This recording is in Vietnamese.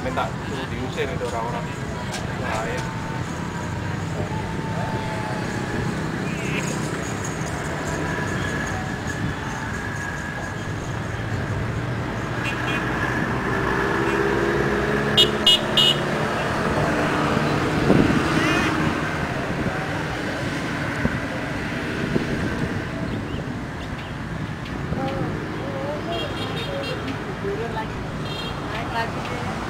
വേണ്ട യൂസ് ചെയ്യുന്നുണ്ട് ഒരു അവറാണ് lagi lagi